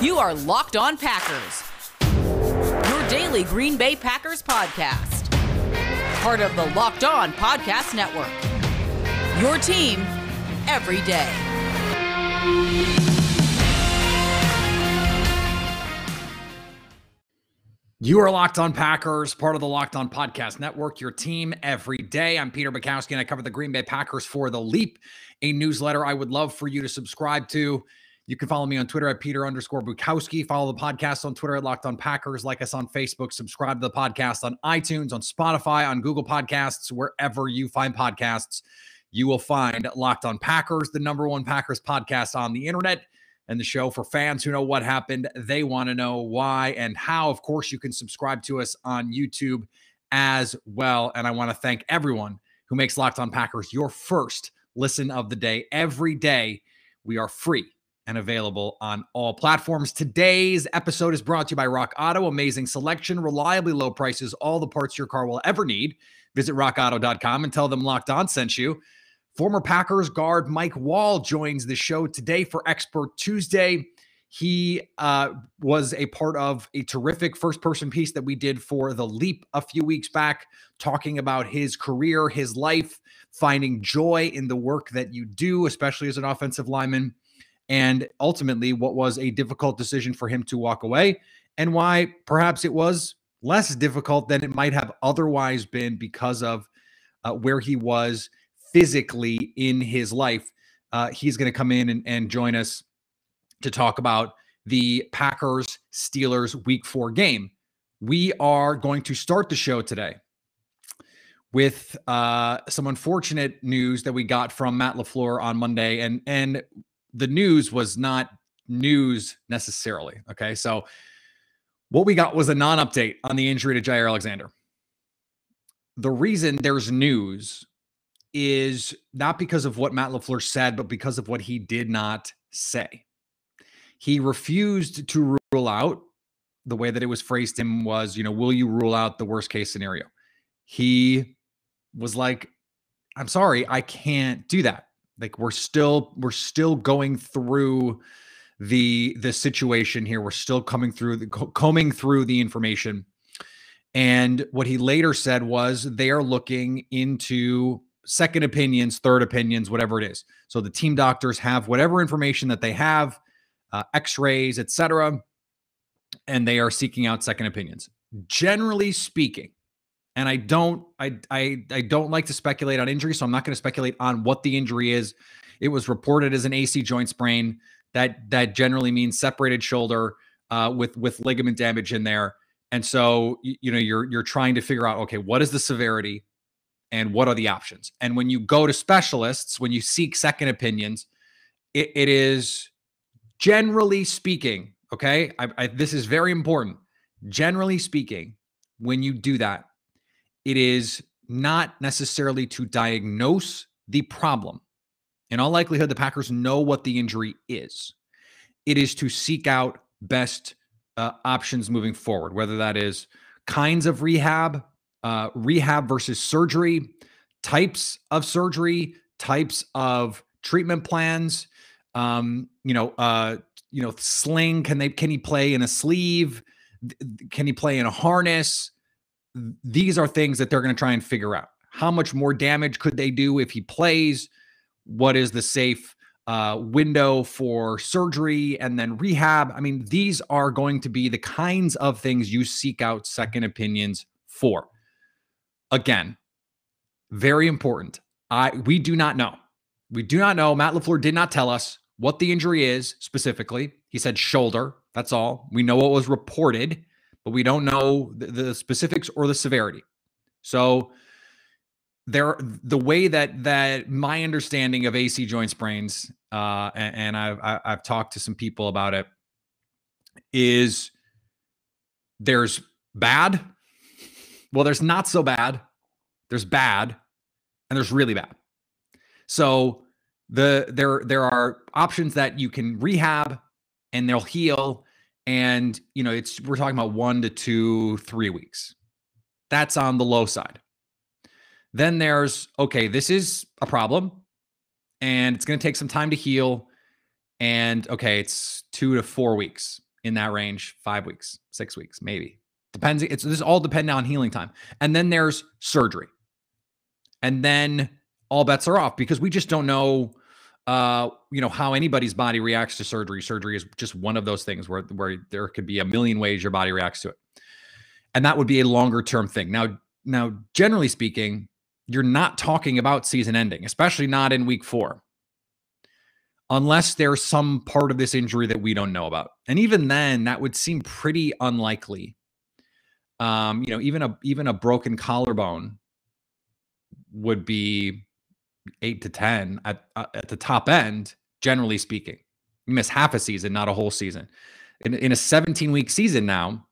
You are Locked On Packers, your daily Green Bay Packers podcast. Part of the Locked On Podcast Network. Your team every day. You are Locked On Packers, part of the Locked On Podcast Network, your team every day. I'm Peter Bukowski, and I cover the Green Bay Packers for The Leap, a newsletter I would love for you to subscribe to. You can follow me on Twitter at Peter underscore Bukowski. Follow the podcast on Twitter at Locked On Packers. Like us on Facebook. Subscribe to the podcast on iTunes, on Spotify, on Google Podcasts, wherever you find podcasts. You will find Locked On Packers, the number one Packers podcast on the internet and the show for fans who know what happened. They want to know why and how. Of course, you can subscribe to us on YouTube as well. And I want to thank everyone who makes Locked On Packers your first listen of the day. Every day, we are free and available on all platforms. Today's episode is brought to you by Rock Auto. Amazing selection, reliably low prices, all the parts your car will ever need. Visit rockauto.com and tell them Locked On sent you. Former Packers guard Mike Wahle joins the show today for Expert Tuesday. He uh, was a part of a terrific first person piece that we did for The Leap a few weeks back, talking about his career, his life, finding joy in the work that you do, especially as an offensive lineman and ultimately what was a difficult decision for him to walk away and why perhaps it was less difficult than it might have otherwise been because of uh, where he was physically in his life. Uh, he's going to come in and, and join us to talk about the Packers Steelers week four game. We are going to start the show today with uh, some unfortunate news that we got from Matt LaFleur on Monday. And, and the news was not news necessarily. Okay. So what we got was a non update on the injury to Jaire Alexander. The reason there's news is not because of what Matt LaFleur said, but because of what he did not say. He refused to rule out the way that it was phrased him was, you know, will you rule out the worst case scenario? He was like, I'm sorry, I can't do that like we're still we're still going through the the situation here. We're still coming through the combing through the information. And what he later said was they are looking into second opinions third opinions whatever it is. So the team doctors have whatever information that they have uh, x-rays etc and they are seeking out second opinions. Generally speaking and I don't I I I don't like to speculate on injury, so I'm not going to speculate on what the injury is. It was reported as an AC joint sprain. That that generally means separated shoulder uh, with with ligament damage in there. And so you, know you're you're trying to figure out okay, what is the severity and what are the options? And when you go to specialists, when you seek second opinions, it, it is generally speaking, okay, I, I, this is very important. Generally speaking, when you do that, it is not necessarily to diagnose the problem. In all likelihood, the Packers know what the injury is. It is to seek out best uh, options moving forward, whether that is kinds of rehab, uh, rehab versus surgery, types of surgery, types of treatment plans. Um, you know, uh, you know, sling. Can they? Can he play in a sleeve? Can he play in a harness? These are things that they're going to try and figure out. How much more damage could they do if he plays? What is the safe uh, window for surgery and then rehab? I mean, these are going to be the kinds of things you seek out second opinions for. Again, very important. I we do not know. We do not know. Matt LaFleur did not tell us what the injury is specifically. He said shoulder. That's all. We know what was reported but we don't know the, the specifics or the severity. So there the way that that my understanding of AC joint sprains, uh, and, and I've I've talked to some people about it, is there's bad. Well, there's not so bad. There's bad, and there's really bad. So the there there are options that you can rehab and they'll heal and you know it's we're talking about one to two three weeks that's on the low side then there's okay this is a problem and it's going to take some time to heal and okay it's two to four weeks in that range, five weeks, six weeks, maybe. Depends. It's this all dependent on healing time. And then there's surgery. And then all bets are off because we just don't know uh, you know, how anybody's body reacts to surgery. Surgery is just one of those things where where there could be a million ways your body reacts to it. And that would be a longer term thing. Now, now, generally speaking, you're not talking about season ending, especially not in week four unless there's some part of this injury that we don't know about. And even then, that would seem pretty unlikely. Um, you know, even a even a broken collarbone would be eight to ten at uh, at the top end, generally speaking. You miss half a season, not a whole season. In, in a 17 week season now,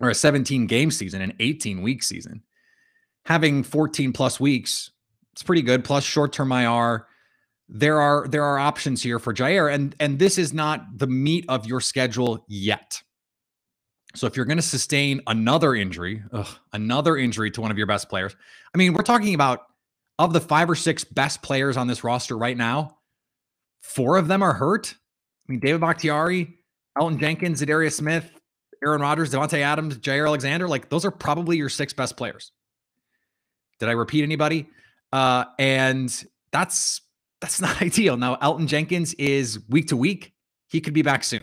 or a 17 game season, an 18 week season, having 14 plus weeks, it's pretty good. Plus short term IR there are there are options here for Jaire, and and this is not the meat of your schedule yet. So if you're going to sustain another injury, ugh, another injury to one of your best players, I mean, we're talking about of the five or six best players on this roster right now, four of them are hurt. I mean, David Bakhtiari, Elgton Jenkins, Za'Darius Smith, Aaron Rodgers, Davante Adams, Jaire Alexander, like those are probably your six best players. Did I repeat anybody? Uh, and that's that's not ideal. Now, Elgton Jenkins is week to week. He could be back soon.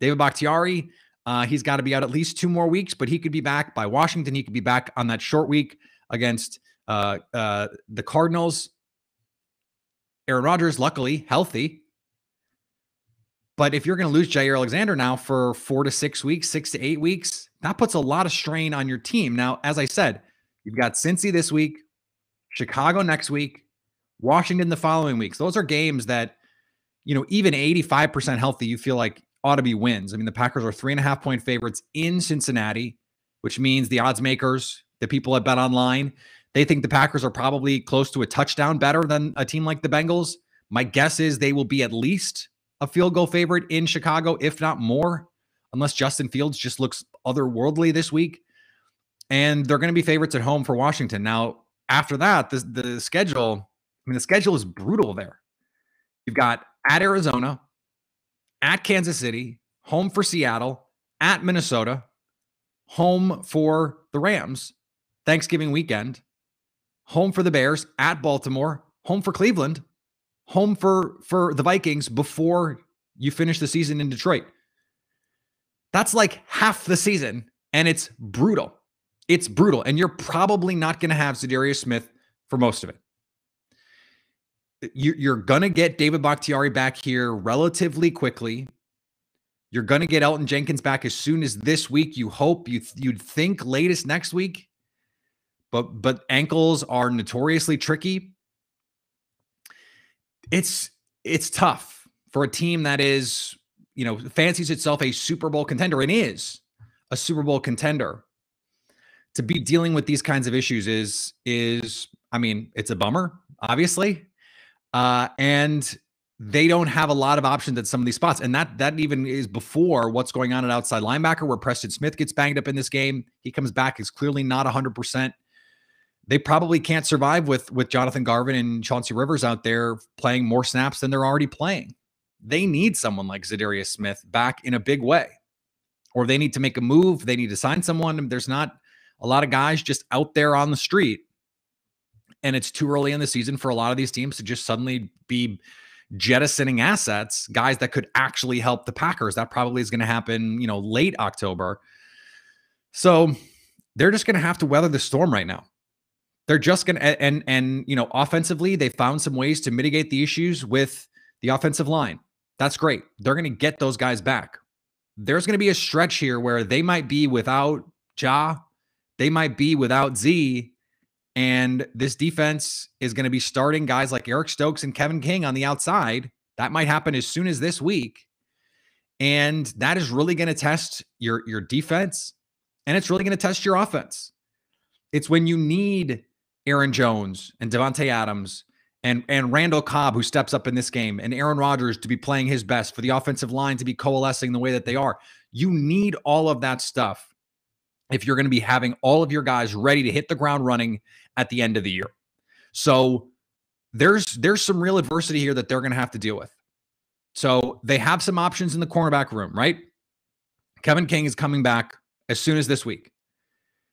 David Bakhtiari, uh, he's got to be out at least two more weeks, but he could be back by Washington. He could be back on that short week against uh, uh, the Cardinals. Aaron Rodgers, luckily healthy. But if you're going to lose Jaire Alexander now for four to six weeks, six to eight weeks, that puts a lot of strain on your team. Now, as I said, you've got Cincy this week, Chicago next week, Washington the following weeks. Those are games that, you know, even 85% healthy, you feel like ought to be wins. I mean, the Packers are three and a half point favorites in Cincinnati, which means the odds makers, the people at Bet Online, they think the Packers are probably close to a touchdown better than a team like the Bengals. My guess is they will be at least a field goal favorite in Chicago, if not more, unless Justin Fields just looks otherworldly this week. And they're going to be favorites at home for Washington. Now, after that, the, the schedule I mean, the schedule is brutal there. You've got at Arizona, at Kansas City, home for Seattle, at Minnesota, home for the Rams, Thanksgiving weekend, home for the Bears, at Baltimore, home for Cleveland, home for for the Vikings before you finish the season in Detroit. That's like half the season, and it's brutal. It's brutal, and you're probably not going to have Za'Darius Smith for most of it you're going to get David Bakhtiari back here relatively quickly. You're going to get Elgton Jenkins back as soon as this week. You hope you you'd think latest next week. But but ankles are notoriously tricky. It's it's tough for a team that is, you know, fancies itself a Super Bowl contender and is a Super Bowl contender. To be dealing with these kinds of issues is is I mean, it's a bummer, obviously. Uh, and they don't have a lot of options at some of these spots. And that that even is before what's going on at outside linebacker, where Preston Smith gets banged up in this game. He comes back, is clearly not 100%. They probably can't survive with with Jonathan Garvin and Chauncey Rivers out there playing more snaps than they're already playing. They need someone like Za'Darius Smith back in a big way. Or they need to make a move. They need to sign someone. There's not a lot of guys just out there on the street and it's too early in the season for a lot of these teams to just suddenly be jettisoning assets, guys that could actually help the Packers. That probably is going to happen, you know, late October. So they're just going to have to weather the storm right now. They're just going to and and you know, offensively, they found some ways to mitigate the issues with the offensive line. That's great. They're going to get those guys back. There's going to be a stretch here where they might be without Ja, they might be without Z, and this defense is going to be starting guys like Eric Stokes and Kevin King on the outside. That might happen as soon as this week. And that is really going to test your, your defense and it's really going to test your offense. It's when you need Aaron Jones and Davante Adams and, and Randall Cobb, who steps up in this game, and Aaron Rodgers to be playing his best for the offensive line to be coalescing the way that they are. You need all of that stuff if you're going to be having all of your guys ready to hit the ground running at the end of the year. So there's there's some real adversity here that they're going to have to deal with. So they have some options in the cornerback room, right? Kevin King is coming back as soon as this week.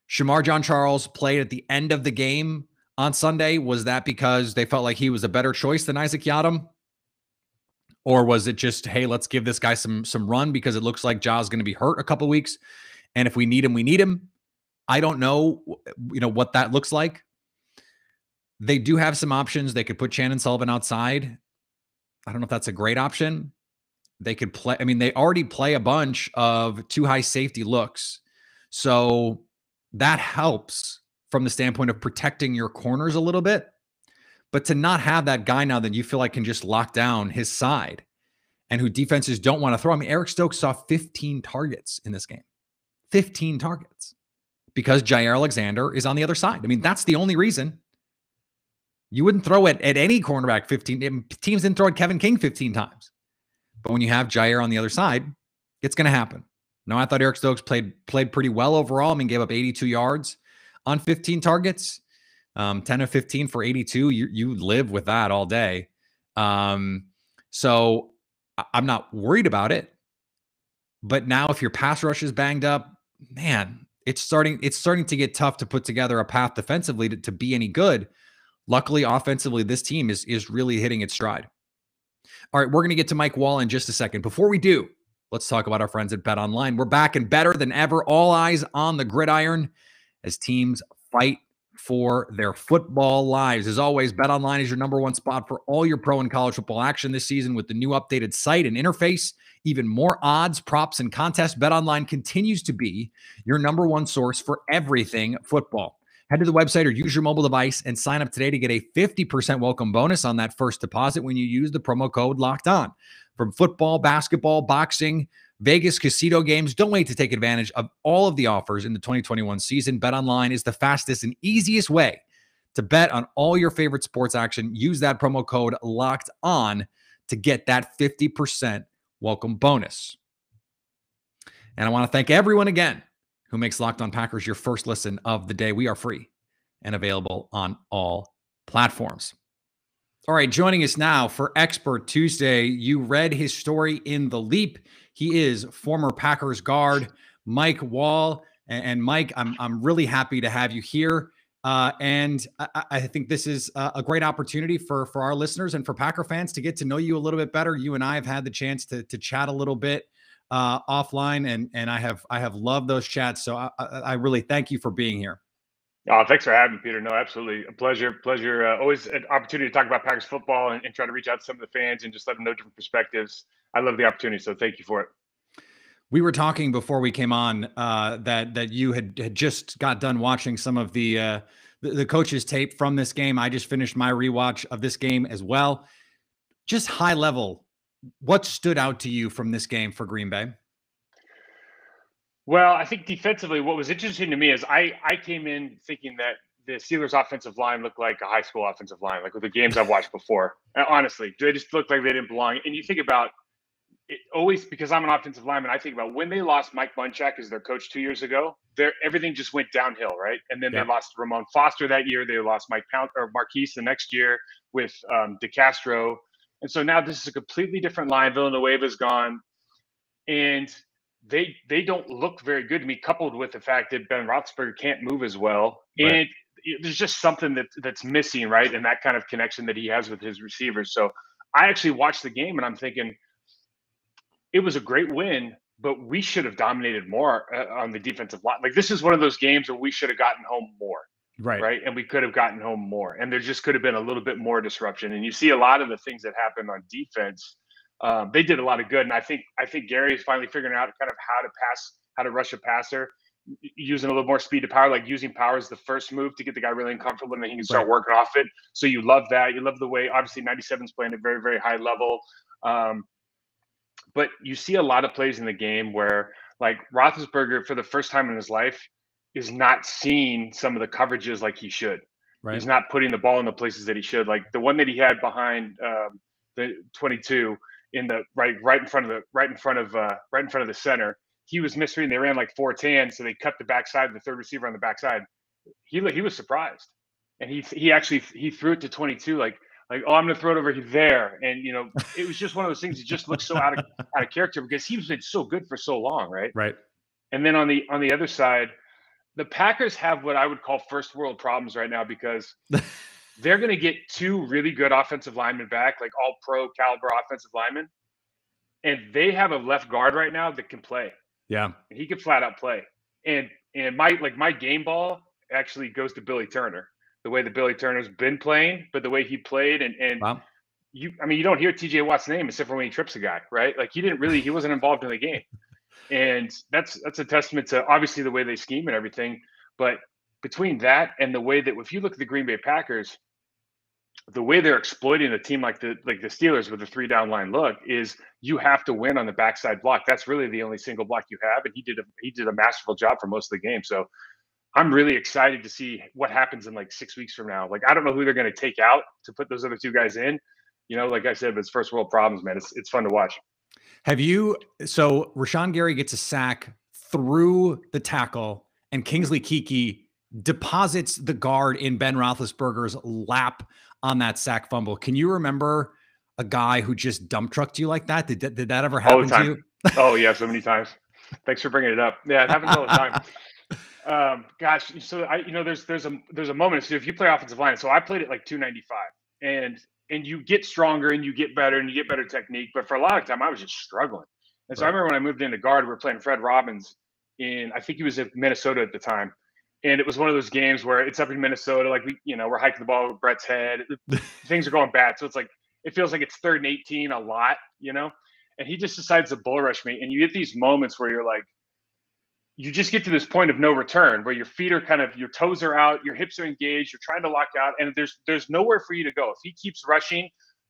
Shemar Jean-Charles played at the end of the game on Sunday. Was that because they felt like he was a better choice than Isaac Yiadom? Or was it just, hey, let's give this guy some some run because it looks like Ja's going to be hurt a couple weeks, and if we need him, we need him. I don't know, you know, what that looks like. They do have some options. They could put Chandon Sullivan outside. I don't know if that's a great option. They could play. I mean, they already play a bunch of two high safety looks, so that helps from the standpoint of protecting your corners a little bit. But to not have that guy now that you feel like can just lock down his side and who defenses don't want to throw. I mean, Eric Stokes saw 15 targets in this game. 15 targets because Jaire Alexander is on the other side. I mean, that's the only reason. You wouldn't throw it at any cornerback 15. Teams didn't throw at Kevin King 15 times. But when you have Jaire on the other side, it's going to happen. No, I thought Eric Stokes played played pretty well overall. I mean, gave up 82 yards on 15 targets, um, 10 of 15 for 82. You you live with that all day. Um, so I'm not worried about it. But now, if your pass rush is banged up, man, it's starting it's starting to get tough to put together a path defensively to, to be any good. Luckily, offensively, this team is is really hitting its stride. All right, we're going to get to Mike Wahle in just a second. Before we do, let's talk about our friends at Bet Online. We're back and better than ever. All eyes on the gridiron as teams fight for their football lives. As always, Bet Online is your number one spot for all your pro and college football action this season with the new updated site and interface. Even more odds, props, and contests. Bet Online continues to be your number one source for everything football. Head to the website or use your mobile device and sign up today to get a 50% welcome bonus on that first deposit when you use the promo code locked on. From football, basketball, boxing, Vegas casino games. Don't wait to take advantage of all of the offers in the 2021 season. Bet online is the fastest and easiest way to bet on all your favorite sports action. Use that promo code locked on to get that 50% welcome bonus. And I want to thank everyone again who makes Locked On Packers your first listen of the day. We are free and available on all platforms. All right, joining us now for Expert Tuesday. You read his story in The Leap. He is former Packers guard Mike Wahle. And, Mike, I'm, I'm really happy to have you here. Uh, and I, I, think this is a great opportunity for, for our listeners and for Packer fans to get to know you a little bit better. You and I have had the chance to, to chat a little bit uh, offline, and, and I have I have loved those chats. So I, I really thank you for being here. Oh, thanks for having me, Peter. No, absolutely. A pleasure. Pleasure. Uh, always an opportunity to talk about Packers football and, and, try to reach out to some of the fans and just let them know different perspectives. I love the opportunity. So thank you for it. We were talking before we came on uh, that that you had, had just got done watching some of the, uh, the the coaches tape from this game. I just finished my rewatch of this game as well. Just high level, what stood out to you from this game for Green Bay? Well, I think defensively, what was interesting to me is I I came in thinking that the Steelers' offensive line looked like a high school offensive line, like with the games I've watched before. Honestly, they just looked like they didn't belong. And you think about it always because I'm an offensive lineman. I think about when they lost Mike Munchak as their coach two years ago. There, everything just went downhill, right? And then yeah. they lost Ramon Foster that year. They lost Mike Pound or Maurkice the next year with um, DeCastro. And so now this is a completely different line. Villanueva's gone, and they they don't look very good to me. Coupled with the fact that Ben Roethlisberger can't move as well, right. and there's just something that that's missing, right? And that kind of connection that he has with his receivers. So I actually watched the game, and I'm thinking it was a great win, but we should have dominated more uh, on the defensive line. Like this is one of those games where we should have gotten home more. Right. Right. And we could have gotten home more. And there just could have been a little bit more disruption. And you see a lot of the things that happened on defense um, they did a lot of good. And I think I think Gary is finally figuring out kind of how to pass, how to rush a passer, using a little more speed to power, like using power as the first move to get the guy really uncomfortable, and then he can start right. working off it. So you love that. You love the way obviously 97 is playing at a very very high level. Um, but you see a lot of plays in the game where like Roethlisberger for the first time in his life is not seeing some of the coverages like he should. Right. He's not putting the ball in the places that he should. Like the one that he had behind um, the 22 in the right right in front of the right in front of uh, right in front of the center. He was misreading. They ran like four ten, so they cut the backside, the third receiver on the backside. He he was surprised, and he he actually he threw it to twenty two like like, oh, I'm to throw it over there. And, you know, it was just one of those things that just looked so out of, out of character because he's been so good for so long. Right. Right. And then on the, on the other side, the Packers have what I would call first world problems right now because they're going to get two really good offensive linemen back, like all pro caliber offensive linemen. And they have a left guard right now that can play. Yeah. He can flat out play. And, and my, like my game ball actually goes to Billy Turner the way that Billy Turner's been playing, but the way he played and and wow. you I mean you don't hear TJ Watt's name except for when he trips a guy, right? Like he didn't really he wasn't involved in the game. And that's that's a testament to obviously the way they scheme and everything, but between that and the way that if you look at the Green Bay Packers, the way they're exploiting a team like the like the Steelers with the three down line look is you have to win on the backside block. That's really the only single block you have, and he did a he did a masterful job for most of the game. So I'm really excited to see what happens in like six weeks from now. Like, I don't know who they're going to take out to put those other two guys in. You know, like I said, but it's first world problems, man. It's it's fun to watch. Have you? So Rashan Gary gets a sack through the tackle, and Kingsley Keke deposits the guard in Ben Roethlisberger's lap on that sack fumble. Can you remember a guy who just dump trucked you like that? Did did that ever happen to you? oh yeah, so many times. Thanks for bringing it up. Yeah, it happens all the time. Um, gosh, so I, you know, there's there's a there's a moment. So if you play offensive line, so I played it like 295, and and you get stronger and you get better and you get better technique. But for a lot of time, I was just struggling. And so right. I remember when I moved into guard, we were playing Fred Robbins in I think he was in Minnesota at the time, and it was one of those games where it's up in Minnesota, like we, you know, we're hiking the ball with Brett's head. Things are going bad, so it's like it feels like it's third and 18 a lot, you know. And he just decides to bull rush me, and you get these moments where you're like, you just get to this point of no return where your feet are kind of your toes are out, your hips are engaged, you're trying to lock out, and there's there's nowhere for you to go. If he keeps rushing,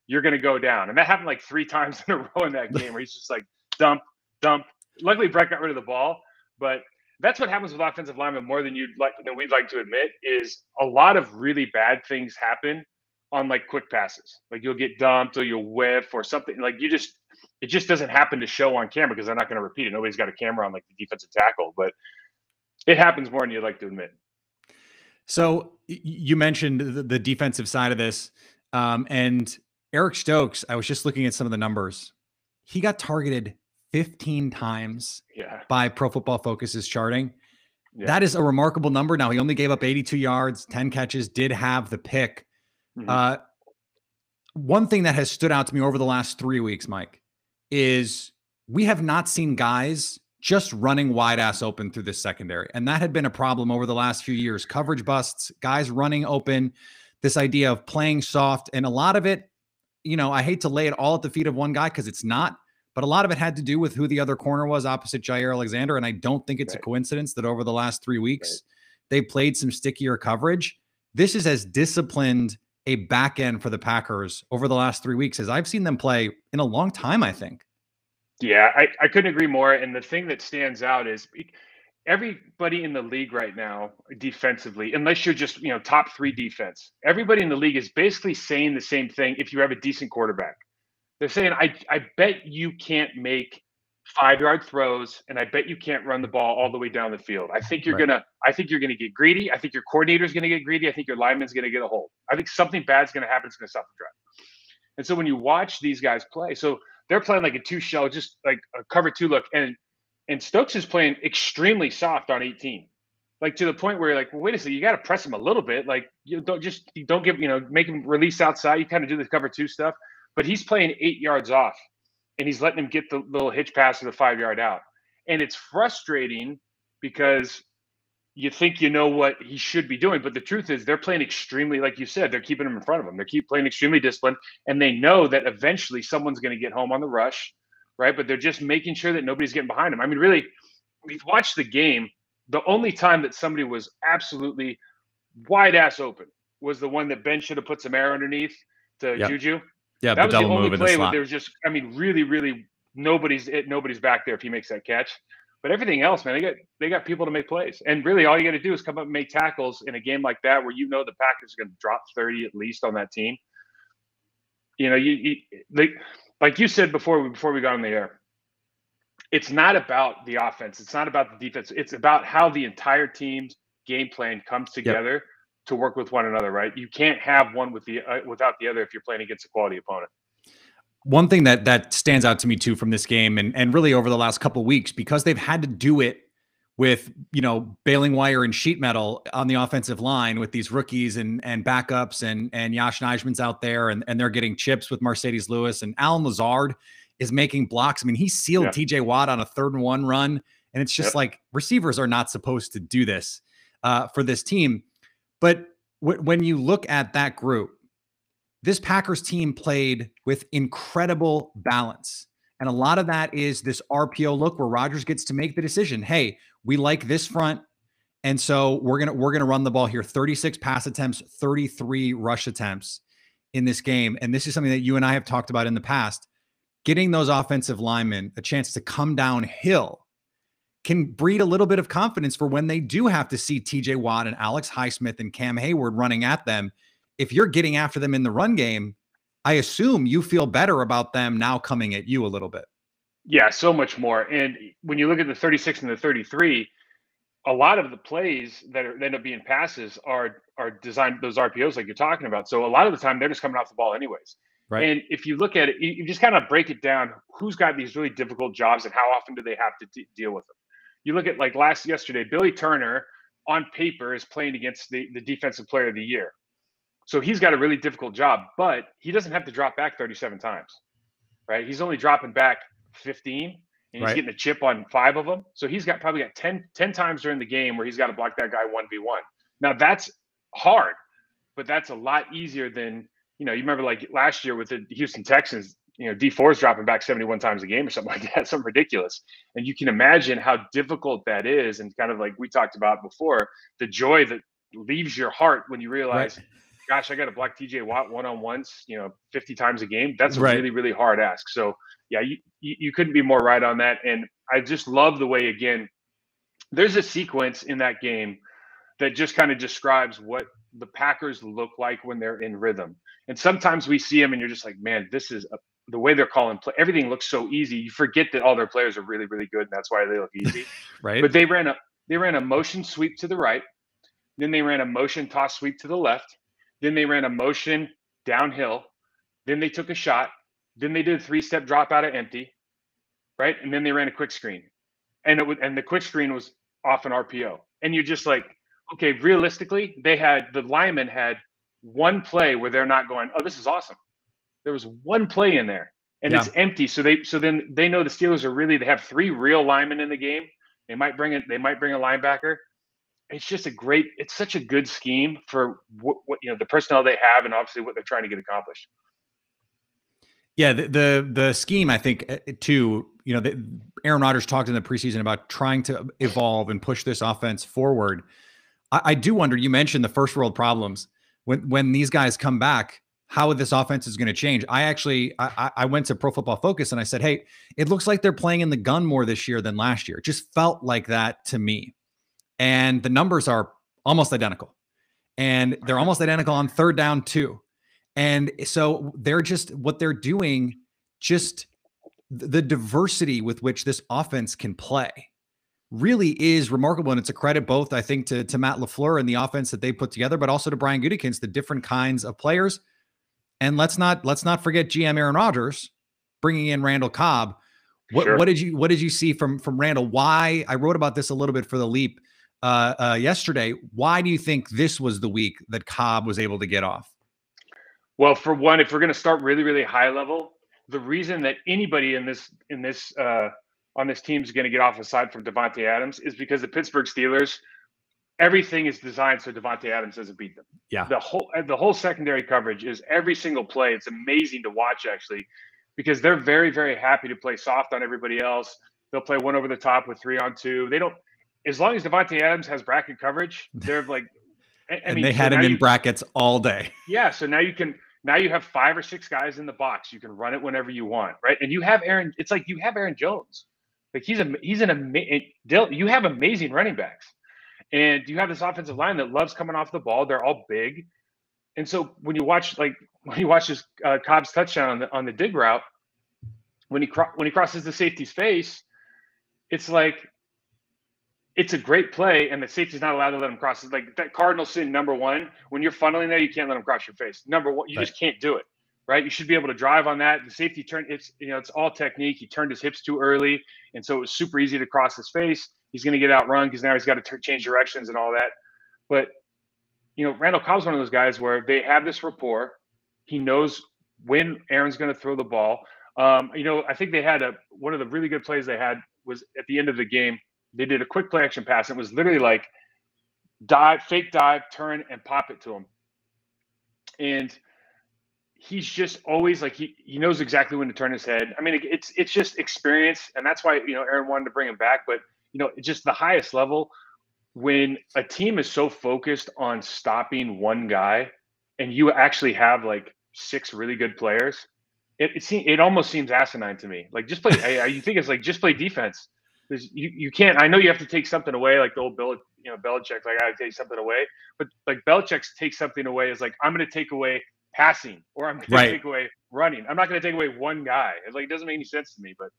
you're going to go down. And that happened like three times in a row in that game where he's just like dump, dump. Luckily, Brett got rid of the ball, but that's what happens with offensive linemen more than you'd like than we'd like to admit. Is a lot of really bad things happen on like quick passes. Like you'll get dumped or you'll whiff or something. Like you just it just doesn't happen to show on camera because they're not going to repeat it. Nobody's got a camera on like the defensive tackle, but it happens more than you'd like to admit. So you mentioned the, defensive side of this, um, and Eric Stokes. I was just looking at some of the numbers. He got targeted 15 times yeah. by Pro Football Focus's charting. Yeah. That is a remarkable number. Now he only gave up 82 yards, 10 catches, did have the pick. Mm-hmm. Uh, one thing that has stood out to me over the last three weeks, Mike, is we have not seen guys just running wide ass open through this secondary. And that had been a problem over the last few years. Coverage busts, guys running open, this idea of playing soft. And a lot of it, you know, I hate to lay it all at the feet of one guy because it's not, but a lot of it had to do with who the other corner was opposite Jaire Alexander. And I don't think it's right. a coincidence that over the last three weeks, right. they played some stickier coverage. This is as disciplined a back end for the Packers over the last three weeks as I've seen them play in a long time, I think. Yeah, I, I couldn't agree more. And the thing that stands out is everybody in the league right now, defensively, unless you're just, you know, top three mm-hmm. defense, everybody in the league is basically saying the same thing if you have a decent quarterback. They're saying, I, I bet you can't make five yard throws, and I bet you can't run the ball all the way down the field. I think you're right. gonna I think you're gonna get greedy. I think your coordinator's gonna get greedy. I think your lineman's gonna get a hold. I think something bad's gonna happen. It's gonna stop the drive. And so when you watch these guys play, so they're playing like a two shell, just like a cover two look, and and Stokes is playing extremely soft on 18. Like to the point where you're like, well, wait a second, you got to press him a little bit. Like you don't just you don't give you know make him release outside. You kind of do the cover two stuff, but he's playing eight yards off and he's letting him get the little hitch pass to the five yard out. And it's frustrating because you think you know what he should be doing, but the truth is they're playing extremely, like you said, they're keeping him in front of them. They keep playing extremely disciplined, and they know that eventually someone's going to get home on the rush, right? But they're just making sure that nobody's getting behind them. I mean, really, we've watched the game. The only time that somebody was absolutely wide ass open was the one that Ben should have put some air underneath to yep. Juju. Yeah, that was the only play the where there was just, I mean, really, really nobody's it, nobody's back there if he makes that catch. But everything else, man, they got they got people to make plays, and really all you got to do is come up and make tackles in a game like that where you know the Packers are going to drop thirty at least on that team. You know, you, you like like you said before before we got on the air. It's not about the offense. It's not about the defense. It's about how the entire team's game plan comes together yep. To work with one another, right? You can't have one with the uh, without the other if you're playing against a quality opponent. One thing that that stands out to me too from this game, and and really over the last couple weeks, because they've had to do it with you know baling wire and sheet metal on the offensive line with these rookies and and backups and and Yosh Nijman's out there and and they're getting chips with Marcedes Lewis and Allen Lazard is making blocks. I mean, he sealed yeah. TJ Watt on a third and one run, and it's just yep. like receivers are not supposed to do this uh, for this team. But w- when you look at that group, this Packers team played with incredible balance. And a lot of that is this RPO look where Rodgers gets to make the decision. Hey, we like this front. And so we're gonna we're gonna run the ball here. 36 pass attempts, 33 rush attempts in this game. And this is something that you and I have talked about in the past. Getting those offensive linemen a chance to come downhill can breed a little bit of confidence for when they do have to see TJ Watt and Alex Highsmith and Cam Heyward running at them. If you're getting after them in the run game, I assume you feel better about them now coming at you a little bit. Yeah, so much more. And when you look at the 36 and the 33, a lot of the plays that, are, that end up being passes are are designed those RPOs like you're talking about. So a lot of the time they're just coming off the ball anyways. Right. And if you look at it, you, you just kind of break it down. Who's got these really difficult jobs, and how often do they have to d- deal with them? You look at like last yesterday, Billy Turner on paper is playing against the, the defensive player of the year. So he's got a really difficult job, but he doesn't have to drop back 37 times, right? He's only dropping back 15 and he's right. getting a chip on five of them. So he's got probably got 10, 10 times during the game where he's got to block that guy 1v1. Now that's hard, but that's a lot easier than, you know, you remember like last year with the Houston Texans, you know, D4 is dropping back 71 times a game or something like that, something ridiculous. And you can imagine how difficult that is. And kind of like we talked about before, the joy that leaves your heart when you realize right gosh, I got to block TJ Watt one on ones, you know, 50 times a game. That's a right. really, really hard ask. So, yeah, you, you couldn't be more right on that. And I just love the way, again, there's a sequence in that game that just kind of describes what the Packers look like when they're in rhythm. And sometimes we see them and you're just like, man, this is a, the way they're calling play. Everything looks so easy. You forget that all their players are really, really good. And that's why they look easy. right. But they ran a, they ran a motion sweep to the right. Then they ran a motion toss sweep to the left. Then they ran a motion downhill. Then they took a shot. Then they did a three step drop out of empty, right? And then they ran a quick screen, and it was and the quick screen was off an RPO. And you're just like, okay, realistically, they had the lineman had one play where they're not going, oh, this is awesome. There was one play in there, and yeah. it's empty. So they so then they know the Steelers are really they have three real linemen in the game. They might bring it. They might bring a linebacker it's just a great it's such a good scheme for what, what, you know the personnel they have and obviously what they're trying to get accomplished yeah the the, the scheme i think uh, too you know the, aaron rodgers talked in the preseason about trying to evolve and push this offense forward I, I do wonder you mentioned the first world problems when when these guys come back how this offense is going to change. I actually I, I, went to Pro Football Focus and I said, hey, it looks like they're playing in the gun more this year than last year. It just felt like that to me and the numbers are almost identical. And they're almost identical on third down, too. And so they're just what they're doing, just the diversity with which this offense can play really is remarkable. And it's a credit both, I think, to, to Matt LaFleur and the offense that they put together, but also to Brian Gutekunst, the different kinds of players. And let's not let's not forget GM Aaron Rodgers bringing in Randall Cobb. What sure. what did you what did you see from from Randall? Why I wrote about this a little bit for the Leap uh, uh, yesterday. Why do you think this was the week that Cobb was able to get off? Well, for one, if we're going to start really, really high level, the reason that anybody in this in this uh, on this team is going to get off aside from Davante Adams is because the Pittsburgh Steelers, everything is designed so Davante Adams doesn't beat them. Yeah. The whole the whole secondary coverage is every single play. It's amazing to watch actually, because they're very very happy to play soft on everybody else. They'll play one over the top with three on two. They don't as long as Davante Adams has bracket coverage, they're like, I, I and mean, they had so him in you, brackets all day. Yeah, so now you can now you have five or six guys in the box. You can run it whenever you want, right? And you have Aaron. It's like you have Aaron Jones. Like he's a he's an amazing. You have amazing running backs, and you have this offensive line that loves coming off the ball. They're all big, and so when you watch like when you watch this uh, Cobb's touchdown on the on the dig route, when he cro- when he crosses the safety's face, it's like it's a great play, and the safety's not allowed to let him cross. It's like that cardinal sin number one. When you're funneling there, you can't let him cross your face. Number one, you right. just can't do it. Right? You should be able to drive on that. The safety turn, it's you know it's all technique. He turned his hips too early, and so it was super easy to cross his face. He's going to get outrun because now he's got to t- change directions and all that. But you know, Randall Cobb's one of those guys where they have this rapport. He knows when Aaron's going to throw the ball. Um, you know, I think they had a one of the really good plays they had was at the end of the game they did a quick play action pass. It was literally like dive, fake dive, turn, and pop it to him. And he's just always like he he knows exactly when to turn his head. I mean, it, it's it's just experience, and that's why you know Aaron wanted to bring him back. But you know, just the highest level when a team is so focused on stopping one guy, and you actually have like six really good players. It it, seems, it almost seems asinine to me. Like just play. I, you think it's like just play defense there's you, you can't. I know you have to take something away, like the old Bill, you know, Belichick. Like I take something away, but like Belichick's take something away is like I'm going to take away passing or I'm going right. to take away running. I'm not going to take away one guy. It's like it doesn't make any sense to me. But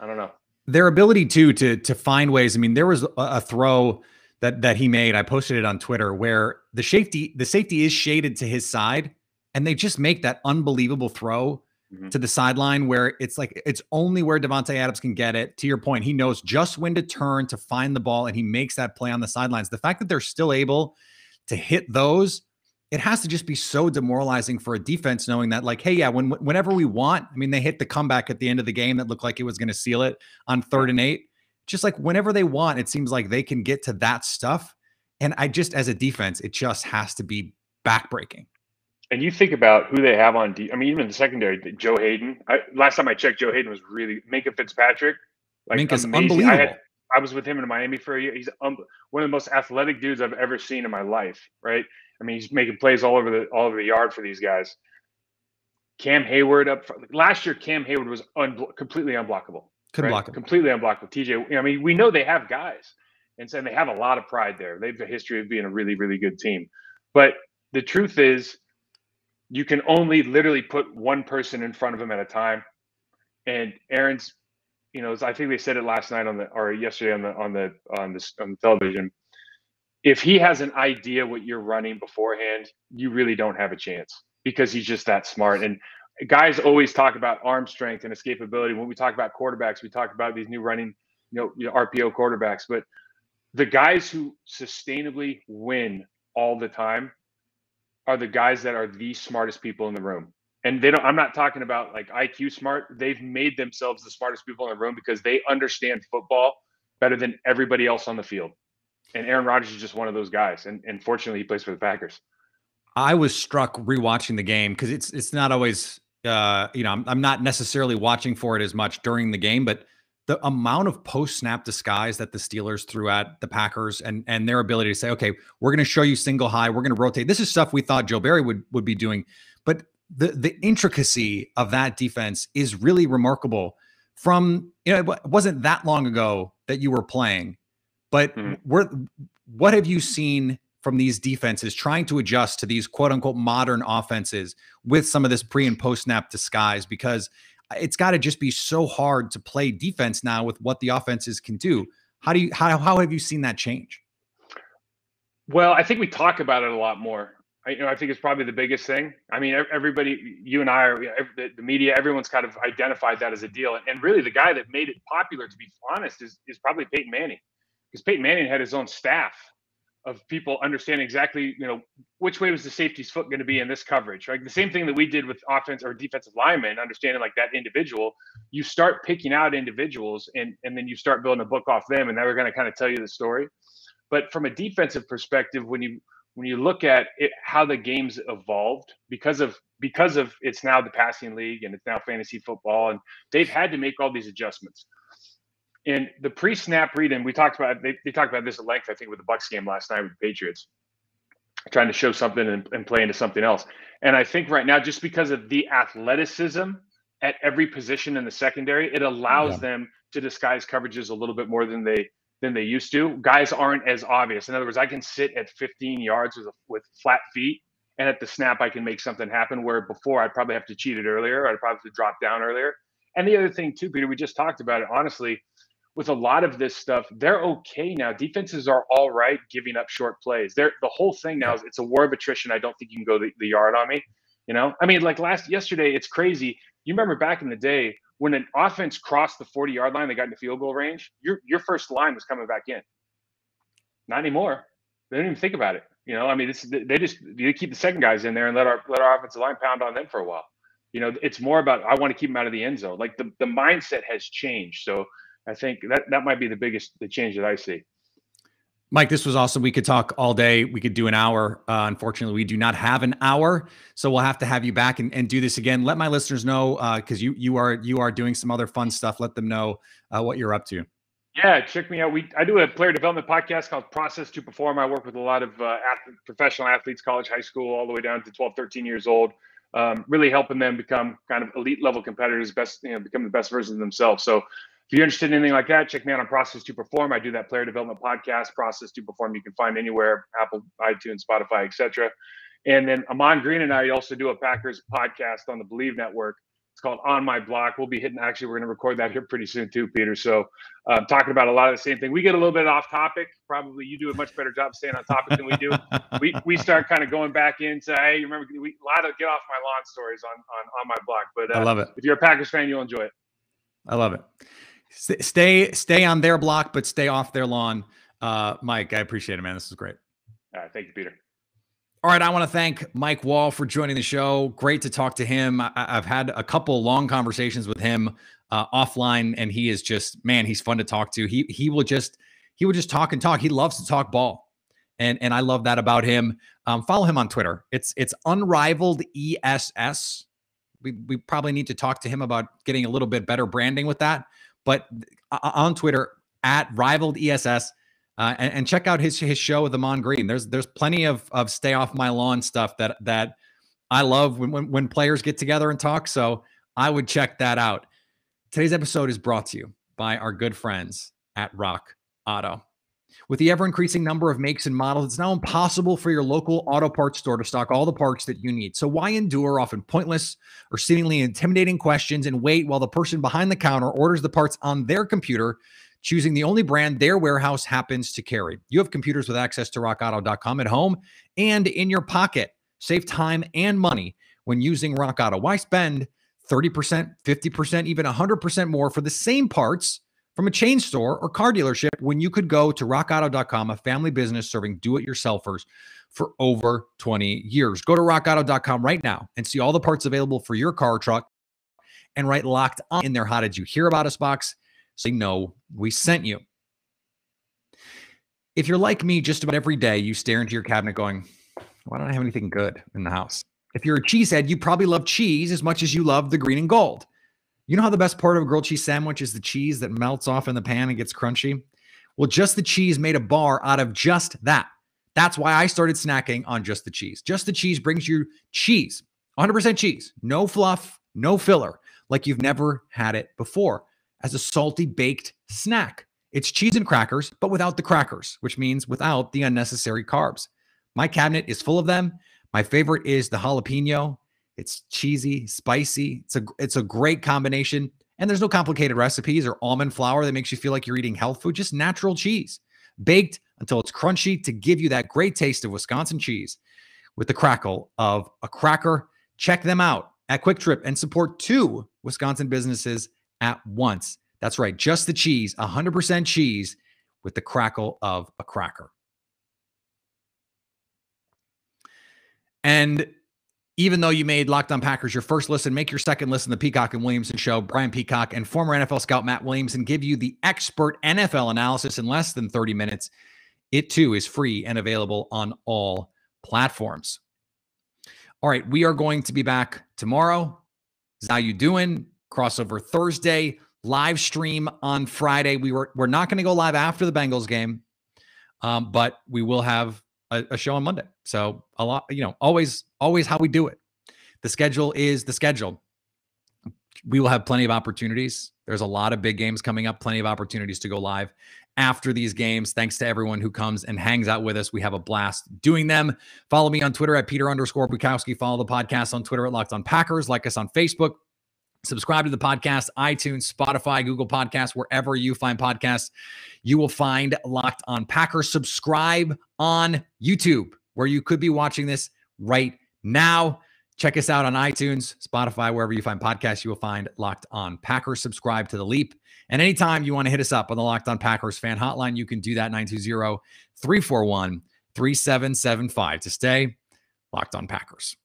I don't know their ability too to to find ways. I mean, there was a, a throw that that he made. I posted it on Twitter where the safety the safety is shaded to his side, and they just make that unbelievable throw mm-hmm. to the sideline where it's like it's only where Davante Adams can get it. To your point, he knows just when to turn to find the ball and he makes that play on the sidelines. The fact that they're still able to hit those, it has to just be so demoralizing for a defense knowing that like, hey, yeah, when whenever we want, I mean, they hit the comeback at the end of the game that looked like it was going to seal it on third and eight. Just like whenever they want, it seems like they can get to that stuff. And I just, as a defense, it just has to be backbreaking and you think about who they have on D. I mean, even the secondary, Joe Haden. I, last time I checked, Joe Haden was really Minkah Fitzpatrick. Like Minkah's amazing. unbelievable. I, had, I, was with him in Miami for a year. He's um, one of the most athletic dudes I've ever seen in my life. Right? I mean, he's making plays all over the all over the yard for these guys. Cam Heyward up front. last year. Cam Heyward was un- completely unblockable. Couldn't right? block him. Completely unblockable. TJ. I mean, we know they have guys, and so they have a lot of pride there. They have a history of being a really, really good team. But the truth is, you can only literally put one person in front of him at a time. And Aaron's, you know, I think they said it last night on the or yesterday on the on the on the on the television. If he has an idea what you're running beforehand, you really don't have a chance because he's just that smart. And guys always talk about arm strength and escapability. When we talk about quarterbacks, we talk about these new running, you know, you know RPO quarterbacks. But the guys who sustainably win all the time are the guys that are the smartest people in the room. And they don't, I'm not talking about like IQ smart. They've made themselves the smartest people in the room because they understand football better than everybody else on the field. And Aaron Rodgers is just one of those guys. And, and fortunately, he plays for the Packers. I was struck rewatching the game because it's it's not always uh, you know I'm, I'm not necessarily watching for it as much during the game, but the amount of post snap disguise that the Steelers threw at the Packers and and their ability to say, okay, we're going to show you single high, we're going to rotate. This is stuff we thought Joe Barry would would be doing, but the the intricacy of that defense is really remarkable. From you know, it wasn't that long ago that you were playing, but mm-hmm. we're what have you seen from these defenses trying to adjust to these quote unquote modern offenses with some of this pre and post snap disguise? Because it's got to just be so hard to play defense now with what the offenses can do. How do you how how have you seen that change? Well, I think we talk about it a lot more. I, you know, I think it's probably the biggest thing. I mean, everybody, you and I, are the media, everyone's kind of identified that as a deal. And really, the guy that made it popular, to be honest, is is probably Peyton Manning, because Peyton Manning had his own staff of people understanding exactly, you know, which way was the safety's foot going to be in this coverage, right? The same thing that we did with offense or defensive linemen, understanding like that individual, you start picking out individuals and and then you start building a book off them, and now we're going to kind of tell you the story. But from a defensive perspective, when you when you look at it, how the game's evolved because of because of it's now the passing league and it's now fantasy football, and they've had to make all these adjustments. And the pre-snap read, and we talked about they, they talked about this at length, I think, with the Bucs game last night with the Patriots, trying to show something and, and play into something else. And I think right now, just because of the athleticism at every position in the secondary, it allows yeah. them to disguise coverages a little bit more than they than they used to. Guys aren't as obvious. In other words, I can sit at 15 yards with, a, with flat feet, and at the snap, I can make something happen. Where before, I'd probably have to cheat it earlier. I'd probably have to drop down earlier. And the other thing too, Peter, we just talked about it. Honestly, with a lot of this stuff, they're okay now. Defenses are all right giving up short plays. They're the whole thing now is it's a war of attrition. I don't think you can go the, the yard on me. You know, I mean, like last yesterday, it's crazy. You remember back in the day when an offense crossed the 40 yard line, they got into field goal range. Your your first line was coming back in. Not anymore. They don't even think about it. You know, I mean, they just they keep the second guys in there and let our let our offensive line pound on them for a while. You know, it's more about I want to keep them out of the end zone. Like the the mindset has changed. So I think that that might be the biggest the change that I see. Mike, this was awesome. We could talk all day. We could do an hour. Uh, unfortunately, we do not have an hour, so we'll have to have you back and, and do this again. Let my listeners know because uh, you you are you are doing some other fun stuff. Let them know uh, what you're up to. Yeah, check me out. We I do a player development podcast called Process to Perform. I work with a lot of uh, athlete, professional athletes, college, high school, all the way down to 12, 13 years old. Um, really helping them become kind of elite level competitors, best you know, become the best versions of themselves. So if you're interested in anything like that, check me out on Process to Perform. I do that player development podcast, Process to Perform. You can find anywhere, Apple, iTunes, Spotify, etc. And then Ahman Green and I also do a Packers podcast on the Believe Network. It's called On My Block. We'll be hitting. Actually, we're going to record that here pretty soon too, Peter. So, uh, talking about a lot of the same thing. We get a little bit off topic. Probably you do a much better job staying on topic than we do. we we start kind of going back into hey, you remember we a lot of get off my lawn stories on on on my block. But uh, I love it. If you're a Packers fan, you'll enjoy it. I love it. Stay stay on their block, but stay off their lawn. Uh, Mike, I appreciate it, man. This is great. All right, thank you, Peter. All right, I want to thank Mike Wahle for joining the show. Great to talk to him. I, have had a couple long conversations with him uh, offline, and he is just man, he's fun to talk to. He he will just he will just talk and talk. He loves to talk ball, and and I love that about him. Um, follow him on Twitter. It's it's unrivaled ESS. We we probably need to talk to him about getting a little bit better branding with that but on Twitter at rivaled ESS. Uh, and, and, check out his his show with Ahman Green. There's there's plenty of of stay off my lawn stuff that that I love when, when when players get together and talk. So I would check that out. Today's episode is brought to you by our good friends at Rock Auto. With the ever increasing number of makes and models, it's now impossible for your local auto parts store to stock all the parts that you need. So, why endure often pointless or seemingly intimidating questions and wait while the person behind the counter orders the parts on their computer, choosing the only brand their warehouse happens to carry? You have computers with access to rockauto.com at home and in your pocket. Save time and money when using Rock Auto. Why spend 30%, 50%, even 100% more for the same parts? From a chain store or car dealership when you could go to rockauto.com, a family business serving do it yourselfers for over 20 years. Go to rockauto.com right now and see all the parts available for your car or truck and write locked on in there. How did you hear about us box? So you know we sent you. If you're like me, just about every day you stare into your cabinet going, why don't I have anything good in the house? If you're a cheesehead, you probably love cheese as much as you love the green and gold. You know how the best part of a grilled cheese sandwich is the cheese that melts off in the pan and gets crunchy? Well, just the cheese made a bar out of just that. That's why I started snacking on just the cheese. Just the cheese brings you cheese, 100% cheese, no fluff, no filler, like you've never had it before, as a salty baked snack. It's cheese and crackers, but without the crackers, which means without the unnecessary carbs. My cabinet is full of them. My favorite is the jalapeno. It's cheesy, spicy. It's a it's a great combination. And there's no complicated recipes or almond flour that makes you feel like you're eating health food, just natural cheese, baked until it's crunchy to give you that great taste of Wisconsin cheese with the crackle of a cracker. Check them out at Kwik Trip and support two Wisconsin businesses at once. That's right, just the cheese, 100% cheese with the crackle of a cracker. And even though you made Locked On Packers your first listen, make your second listen the Peacock and Williamson show. Brian Peacock and former NFL scout Matt Williamson give you the expert NFL analysis in less than 30 minutes. It too is free and available on all platforms. All right, we are going to be back tomorrow. Is How you doing? Crossover Thursday, live stream on Friday. We were we're not going to go live after the Bengals game, um, but we will have a, a show on Monday. So a lot, you know, always, always how we do it. The schedule is the schedule. We will have plenty of opportunities. There's a lot of big games coming up, plenty of opportunities to go live after these games. Thanks to everyone who comes and hangs out with us. We have a blast doing them. Follow me on Twitter at Peter underscore Bukowski. Follow the podcast on Twitter at Locked on Packers. Like us on Facebook. Subscribe to the podcast, iTunes, Spotify, Google Podcasts, wherever you find podcasts. You will find Locked on Packers. Subscribe on YouTube, where you could be watching this right now. Check us out on iTunes, Spotify, wherever you find podcasts. You will find Locked on Packers. Subscribe to the Leap. And anytime you want to hit us up on the Locked on Packers fan hotline, you can do that 920 341 3775 to stay locked on Packers.